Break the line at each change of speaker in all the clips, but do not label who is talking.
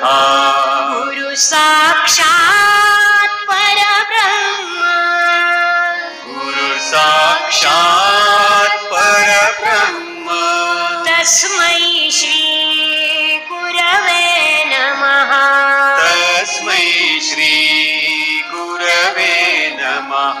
गुरुसाक्षात्परब्रह् गुरुसाक्षात् पर परब्रह्म।
तस्मै श्री गुरवे नमः।
तस्मै श्री गुरवे नमः।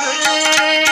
Hare